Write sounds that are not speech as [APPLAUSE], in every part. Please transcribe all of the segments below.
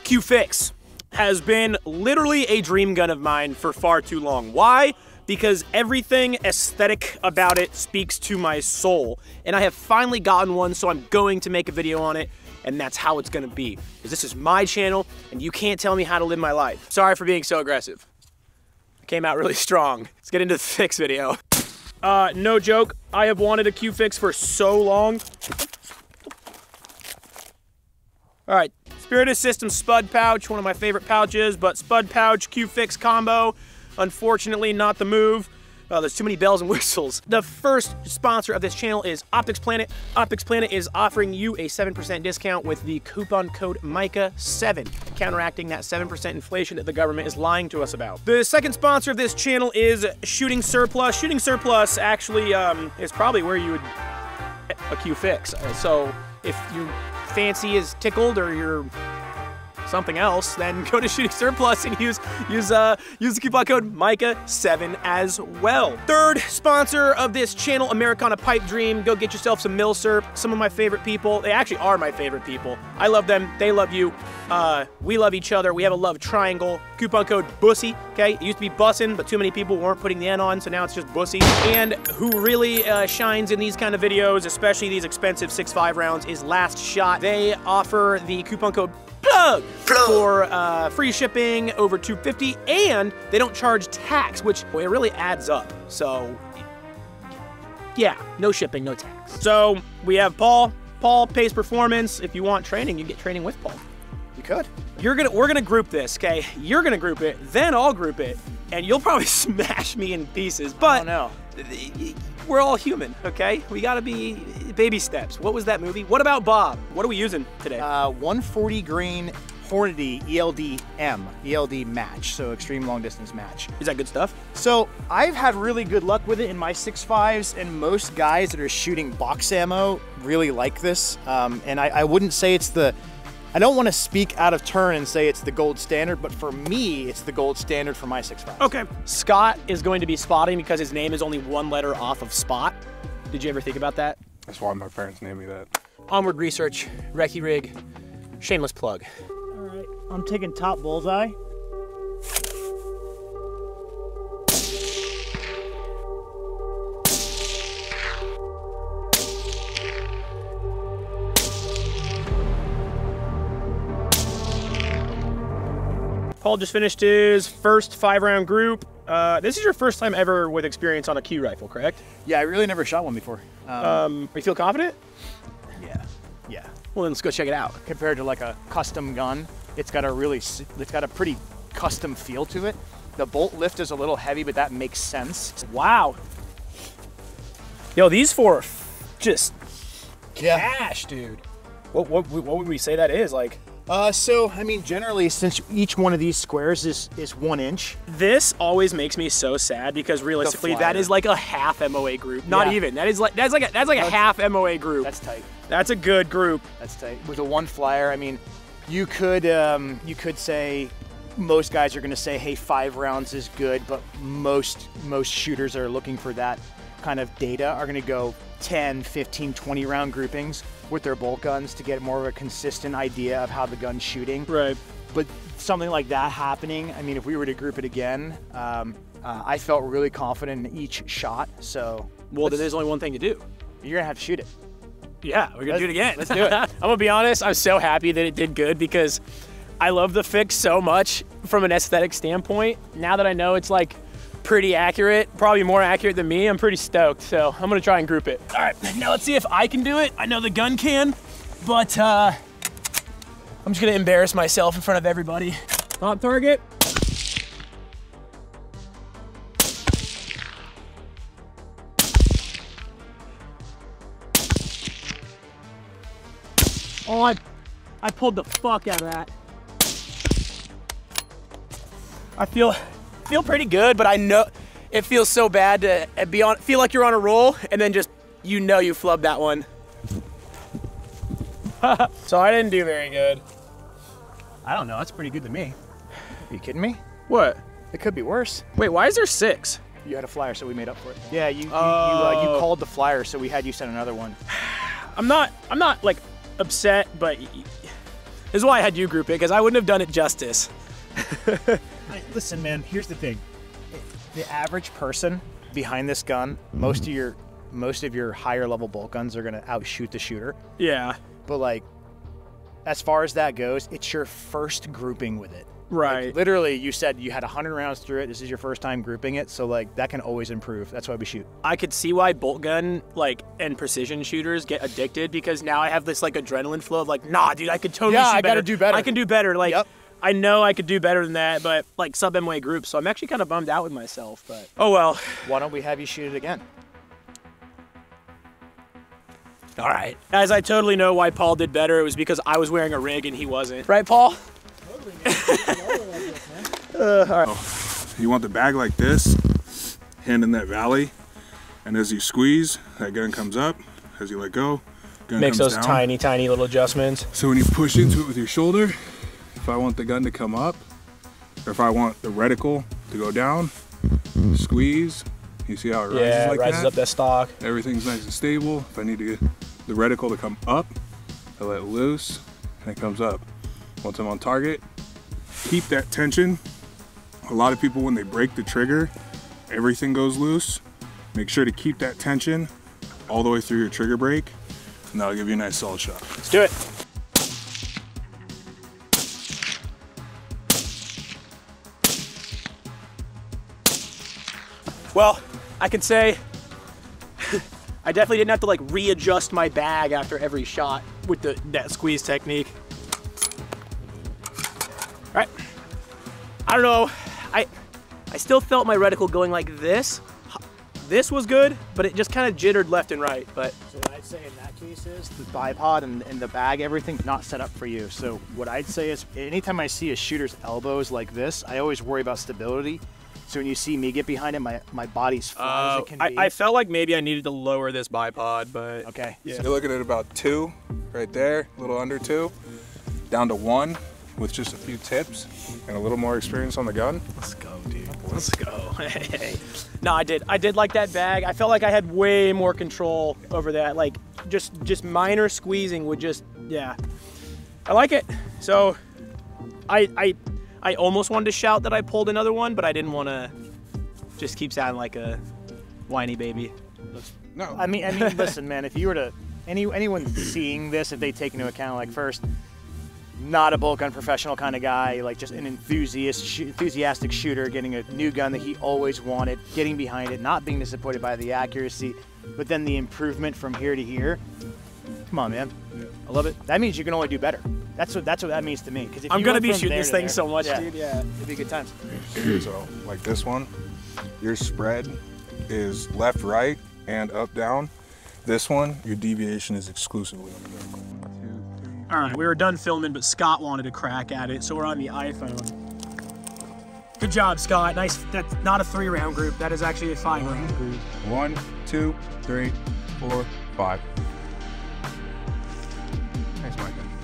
Q-Fix has been literally a dream gun of mine for far too long. Why? Because everything aesthetic about it speaks to my soul. And I have finally gotten one, so I'm going to make a video on it and that's how it's gonna be. Because this is my channel, and you can't tell me how to live my life. Sorry for being so aggressive. Came out really [LAUGHS] strong. Let's get into the fix video. Uh, no joke, I have wanted a Q-Fix for so long. All right, Spiritus System Spud Pouch, one of my favorite pouches, but Spud Pouch Q-Fix combo, unfortunately not the move. Uh, there's too many bells and [LAUGHS] whistles. The first sponsor of this channel is Optics Planet. Optics Planet is offering you a 7% discount with the coupon code MICAH7, counteracting that 7% inflation that the government is lying to us about. The second sponsor of this channel is Shooting Surplus. Shooting Surplus actually um, is probably where you would a Q fix. Uh, so if your fancy is tickled or you're something else, then [LAUGHS] go to Shooting Surplus and use use uh use the coupon code Micah7 as well. Third sponsor of this channel, Americana Pipe Dream. Go get yourself some Milsurp. Some of my favorite people. They actually are my favorite people. I love them. They love you. Uh, we love each other. We have a love triangle. Coupon code Bussy. Okay, it used to be Bussin, but too many people weren't putting the N on, so now it's just Bussy. And who really uh, shines in these kind of videos, especially these expensive 6.5 rounds, is Last Shot. They offer the coupon code plug, for uh, free shipping over 250 and they don't charge tax which well, it really adds up so yeah no shipping no tax so we have paul paul pays performance if you want training you get training with paul you could you're gonna we're gonna group this okay you're gonna group it then i'll group it and you'll probably [LAUGHS] smash me in pieces but oh no we're all human, okay? We gotta be baby steps. What was that movie? What about Bob? What are we using today? Uh, 140 grain Hornady ELD M, ELD match, so extreme long distance match. Is that good stuff? So I've had really good luck with it in my 6.5s, and most guys that are shooting box ammo really like this. Um, and I, I wouldn't say it's the I don't want to speak out of turn and say it's the gold standard, but for me, it's the gold standard for my 6.5. Okay. Scott is going to be spotting because his name is only one letter off of spot. Did you ever think about that? That's why my parents named me that. Onward Research, Recce Rig, shameless plug. All right, I'm taking top bullseye. Paul just finished his first five round group. Uh, this is your first time ever with experience on a Q rifle, correct? Yeah, I really never shot one before. Um, um, you feel confident? Yeah, yeah. Well, then let's go check it out. Compared to like a custom gun, it's got a really, it's got a pretty custom feel to it. The bolt lift is a little heavy, but that makes sense. Wow. Yo, these four just yeah. cash, dude. What, what, what would we say that is? Like, uh, so, I mean, generally, since each one of these squares is, is one inch. This always makes me so sad because realistically, that is like a half MOA group. Not yeah. even. That is like that's like a, that's like that's, a half MOA group. That's tight. That's a good group. That's tight. With a one flyer, I mean, you could um, you could say most guys are going to say, hey, five rounds is good, but most most shooters are looking for that kind of data are going to go 10, 15, 20 round groupings with their bolt guns to get more of a consistent idea of how the gun's shooting. Right. But something like that happening, I mean, if we were to group it again, um, uh, I felt really confident in each shot. So, well, then there's only one thing to do. You're gonna have to shoot it. Yeah, we're gonna do it again. Let's do it. [LAUGHS] I'm gonna be honest. I'm so happy that it did good because I love the fix so much from an aesthetic standpoint. Now that I know it's like pretty accurate, probably more accurate than me. I'm pretty stoked, so I'm gonna try and group it. All right, now let's see if I can do it. I know the gun can, but uh, I'm just gonna embarrass myself in front of everybody. On target. Oh, I, I pulled the fuck out of that. I feel feel pretty good, but I know it feels so bad to be on, feel like you're on a roll and then just, you know you flubbed that one. [LAUGHS] so I didn't do very good. I don't know, that's pretty good to me. Are you kidding me? What? It could be worse. Wait, why is there six? You had a flyer, so we made up for it. Yeah, you you, uh, you, uh, you oh. called the flyer, so we had you send another one. [SIGHS] I'm not I'm not like upset, but This is why I had you group it, because I wouldn't have done it justice. I, [LAUGHS] listen, man. Here's the thing: the average person behind this gun, most of mm-hmm. your most of your higher level bolt guns are gonna outshoot the shooter. Yeah. But like, as far as that goes, it's your first grouping with it. Right. Like, literally, you said you had 100 rounds through it. This is your first time grouping it, so like that can always improve. That's why we shoot. I could see why bolt gun like and precision shooters get addicted because now I have this like adrenaline flow of like, nah, dude, I could totally. Yeah, shoot I gotta do better. I can do better. Like, Yep. I know I could do better than that, but like sub MOA group, so I'm actually kind of bummed out with myself. But oh well. Why don't we have you shoot it again? All right. As I totally know why Paul did better, it was because I was wearing a rig and he wasn't. Right, Paul? [LAUGHS] Uh, totally. Oh, you want the bag like this, hand in that valley, and as you squeeze, that gun comes up. As you let go, gun Makes comes those down. tiny, tiny little adjustments. So when you push into it with your shoulder, if I want the gun to come up, or if I want the reticle to go down, squeeze. You see how it rises Yeah, like rises that? up that stock. Everything's nice and stable. If I need to get the reticle to come up, I let loose and it comes up. Once I'm on target, keep that tension. A lot of people, when they break the trigger, everything goes loose. Make sure to keep that tension all the way through your trigger break, and that'll give you a nice solid shot. Let's do it. Well, I can say [LAUGHS] I definitely didn't have to like readjust my bag after every shot with the that squeeze technique. All right. I don't know. I I still felt my reticle going like this. This was good, but it just kind of jittered left and right. But So what I'd say in that case is the bipod and, and the bag, everything's not set up for you. So what I'd say is anytime I see a shooter's elbows like this, I always worry about stability. So when you see me get behind it, my, my body's flat as it can Uh, I, be. I felt like maybe I needed to lower this bipod, but okay. Yeah. So you're looking at about two right there, a little under two, down to one with just a few tips and a little more experience on the gun. let's go, dude. Let's go. [LAUGHS] no, I did. I did like that bag. I felt like I had way more control over that. Like just just minor squeezing would just yeah. I like it. So I I I almost wanted to shout that I pulled another one, but I didn't want to just keep sounding like a whiny baby. No, I mean, I mean, listen, man. If you were to any anyone seeing this, if they take into account, like first, not a bolt gun professional kind of guy, like just an enthusiast, sh- enthusiastic shooter, getting a new gun that he always wanted, getting behind it, not being disappointed by the accuracy, but then the improvement from here to here. Come on, man. I love it. That means you can only do better. That's what that's what that means to me. Because I'm gonna be shooting this thing so much, dude. Yeah. it'd be good times. [CLEARS THROAT] So, like this one, your spread is left, right, and up, down. This one, your deviation is exclusively on the gun. Two, three, All right, we were done filming, but Scott wanted to crack at it, so we're on the iPhone. Good job, Scott. Nice. That's not a three round group. That is actually a five round group. One, two, three, four, five.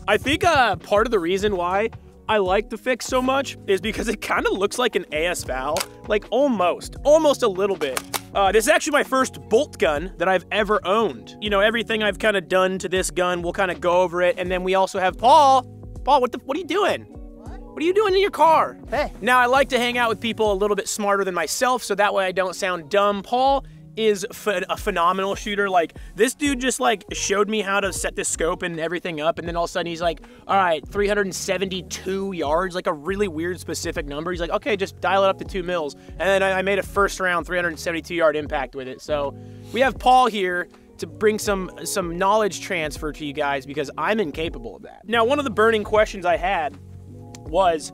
I think uh, part of the reason why I like the fix so much is because it kind of looks like an AS Val, like almost, almost a little bit. Uh, this is actually my first bolt gun that I've ever owned. You know, everything I've kind of done to this gun, we'll kind of go over it, and then we also have Paul. Paul, what the, what are you doing? What are you doing in your car? Hey. Now, I like to hang out with people a little bit smarter than myself, so that way I don't sound dumb. Paul is a phenomenal shooter. Like, this dude just, like, showed me how to set the scope and everything up, and then all of a sudden he's like, all right, 372 yards, like a really weird specific number. He's like, okay, just dial it up to two mils. And then I, I made a first round 372 yard impact with it. So we have Paul here to bring some some knowledge transfer to you guys because I'm incapable of that. Now, one of the burning questions I had was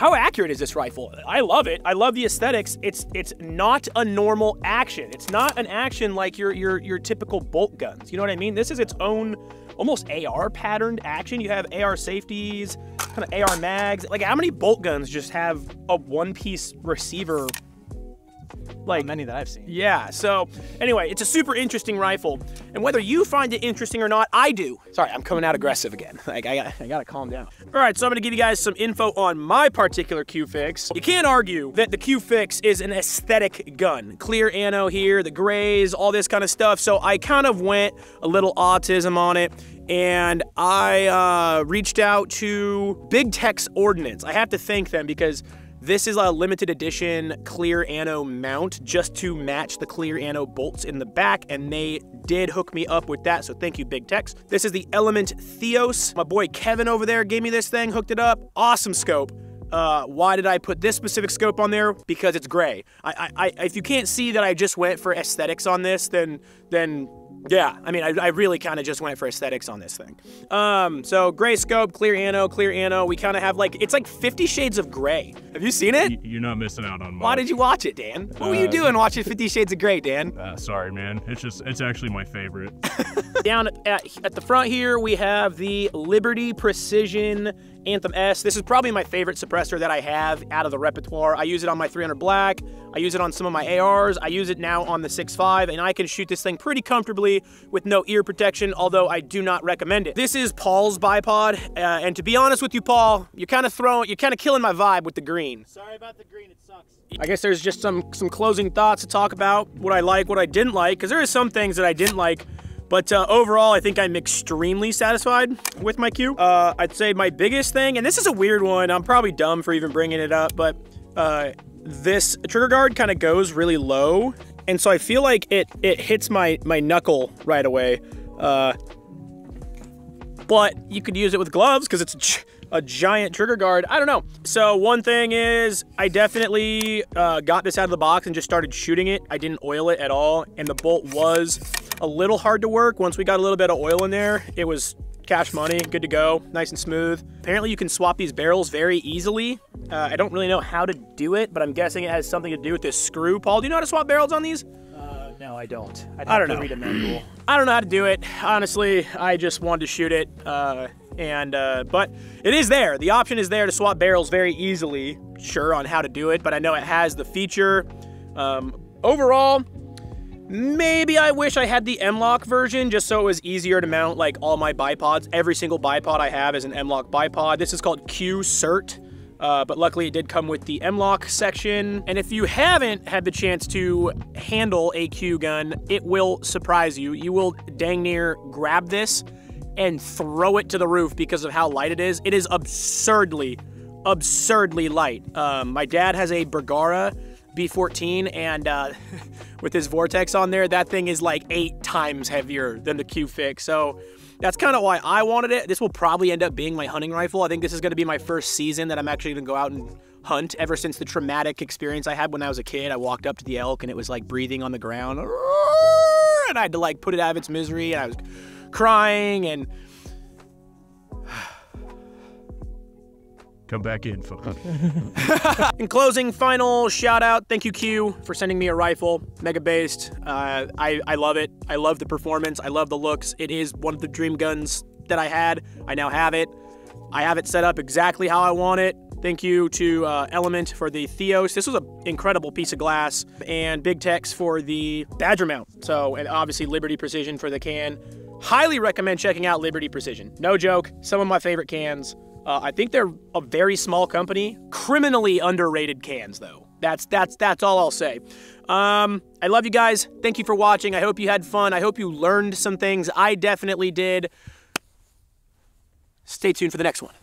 how accurate is this rifle? I love it. I love the aesthetics. It's it's not a normal action. It's not an action like your your your typical bolt guns. You know what I mean? This is its own almost AR patterned action. You have AR safeties, kind of AR mags. Like how many bolt guns just have a one piece receiver Like Many that I've seen. yeah, so anyway, it's a super interesting rifle. And whether you find it interesting or not, I do. Sorry, I'm coming out aggressive again. [LAUGHS] Like, I, got, I gotta calm down. All right, so I'm gonna give you guys some info on my particular Q-Fix. You can't argue that the Q-Fix is an aesthetic gun. Clear ano here, the grays, all this kind of stuff. So I kind of went a little autism on it and I uh, reached out to Big Tex Ordnance. I have to thank them because this is a limited edition clear ano mount just to match the clear ano bolts in the back, and they did hook me up with that, so thank you, Big Tex. This is the Element Theos. My boy Kevin over there gave me this thing, hooked it up. Awesome scope. Uh, why did I put this specific scope on there? Because it's gray. I, I, I, if you can't see that I just went for aesthetics on this, then, then yeah, I mean, I, I really kind of just went for aesthetics on this thing. Um, so gray scope, clear ano, clear ano. We kind of have like it's like Fifty Shades of Gray. Have you seen it? Y- You're not missing out on much. Why did you watch it, Dan? What were you Uh, doing watching Fifty Shades of Grey, Dan? Uh, sorry, man. It's just, it's actually my favorite. [LAUGHS] Down at, at the front here, we have the Liberty Precision Anthem S. This is probably my favorite suppressor that I have out of the repertoire. I use it on my 300 Black. I use it on some of my ARs. I use it now on the 6.5, and I can shoot this thing pretty comfortably with no ear protection, although I do not recommend it. This is Paul's bipod, uh, and to be honest with you, Paul, you're kind of throwing, you're kind of killing my vibe with the green. Sorry about the green, it sucks. I guess there's just some some closing thoughts to talk about what I like, what I didn't like, because there are some things that I didn't like. But uh, overall, I think I'm extremely satisfied with my Q. Uh, I'd say my biggest thing, and this is a weird one. I'm probably dumb for even bringing it up, but uh, this trigger guard kind of goes really low, and so I feel like it it hits my my knuckle right away. Uh, but you could use it with gloves because it's [LAUGHS] a, giant trigger guard. I don't know. So one thing is, I definitely uh, got this out of the box and just started shooting it. I didn't oil it at all, and the bolt was a little hard to work. Once we got a little bit of oil in there, it was cash money, good to go, nice and smooth. Apparently you can swap these barrels very easily. Uh, I don't really know how to do it, but I'm guessing it has something to do with this screw. Paul, do you know how to swap barrels on these? Uh, no, I don't. I'd I don't to know. read a manual. I don't know how to do it. Honestly, I just wanted to shoot it. Uh, and uh, but it is there. The option is there to swap barrels very easily. Sure on how to do it, but I know it has the feature. Um, overall, maybe I wish I had the M-LOK version just so it was easier to mount like all my bipods. Every single bipod I have is an M-LOK bipod. This is called Q Cert. Uh, but luckily it did come with the M-LOK section. And if you haven't had the chance to handle a Q gun, it will surprise you. You will dang near grab this and throw it to the roof because of how light it is. It is absurdly, absurdly light. Um, my dad has a Bergara B14 and uh, [LAUGHS] with his Vortex on there, that thing is like eight times heavier than the Q-Fix. So that's kind of why I wanted it. This will probably end up being my hunting rifle. I think this is going to be my first season that I'm actually going to go out and hunt ever since the traumatic experience I had when I was a kid. I walked up to the elk and it was like breathing on the ground and I had to like put it out of its misery and I was crying and Come back in, folks. [LAUGHS] In closing, final shout out. Thank you, Q, for sending me a rifle, mega based. Uh, I, I love it. I love the performance. I love the looks. It is one of the dream guns that I had. I now have it. I have it set up exactly how I want it. Thank you to uh, Element for the Theos. This was an incredible piece of glass, and Big Tex for the Badger mount. So, and obviously Liberty Precision for the can. Highly recommend checking out Liberty Precision. No joke, some of my favorite cans. Uh, I think they're a very small company. Criminally underrated cans, though. That's that's that's all I'll say. Um, I love you guys. Thank you for watching. I hope you had fun. I hope you learned some things. I definitely did. Stay tuned for the next one.